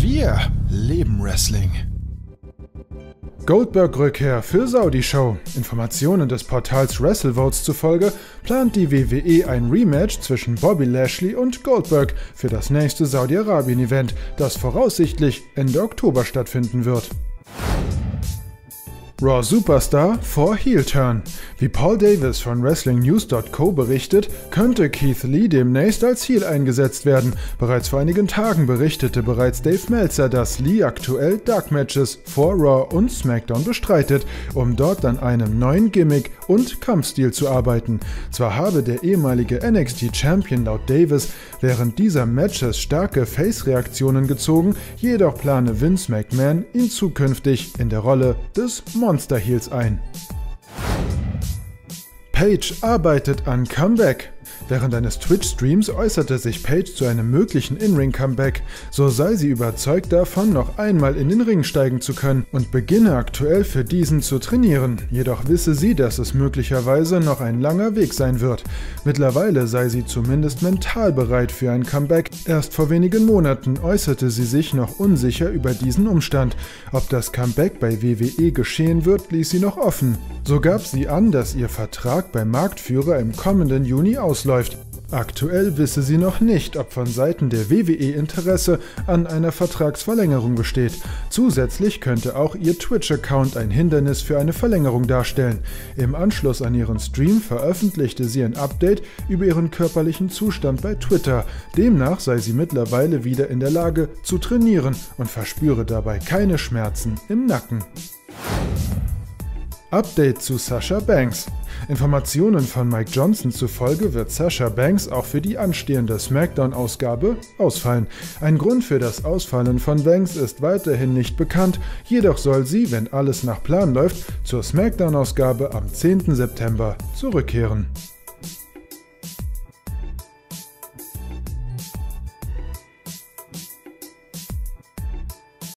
Wir leben Wrestling. Goldberg-Rückkehr für Saudi-Show. Informationen des Portals WrestleVotes zufolge plant die WWE ein Rematch zwischen Bobby Lashley und Goldberg für das nächste Saudi-Arabien-Event, das voraussichtlich Ende Oktober stattfinden wird. Raw Superstar vor Heel Turn. Wie Paul Davis von WrestlingNews.co berichtet, könnte Keith Lee demnächst als Heel eingesetzt werden. Bereits vor einigen Tagen berichtete bereits Dave Meltzer, dass Lee aktuell Dark Matches vor Raw und SmackDown bestreitet, um dort an einem neuen Gimmick und Kampfstil zu arbeiten. Zwar habe der ehemalige NXT Champion laut Davis während dieser Matches starke Face-Reaktionen gezogen, jedoch plane Vince McMahon ihn zukünftig in der Rolle des Monster Heels ein. Page arbeitet an Comeback. Während eines Twitch-Streams äußerte sich Paige zu einem möglichen In-Ring-Comeback. So sei sie überzeugt davon, noch einmal in den Ring steigen zu können und beginne aktuell für diesen zu trainieren. Jedoch wisse sie, dass es möglicherweise noch ein langer Weg sein wird. Mittlerweile sei sie zumindest mental bereit für ein Comeback. Erst vor wenigen Monaten äußerte sie sich noch unsicher über diesen Umstand. Ob das Comeback bei WWE geschehen wird, ließ sie noch offen. So gab sie an, dass ihr Vertrag beim Marktführer im kommenden Juni ausläuft läuft. Aktuell wisse sie noch nicht, ob von Seiten der WWE Interesse an einer Vertragsverlängerung besteht. Zusätzlich könnte auch ihr Twitch-Account ein Hindernis für eine Verlängerung darstellen. Im Anschluss an ihren Stream veröffentlichte sie ein Update über ihren körperlichen Zustand bei Twitter. Demnach sei sie mittlerweile wieder in der Lage zu trainieren und verspüre dabei keine Schmerzen im Nacken. Update zu Sasha Banks. Informationen von Mike Johnson zufolge wird Sasha Banks auch für die anstehende SmackDown-Ausgabe ausfallen. Ein Grund für das Ausfallen von Banks ist weiterhin nicht bekannt, jedoch soll sie, wenn alles nach Plan läuft, zur SmackDown-Ausgabe am 10. September zurückkehren.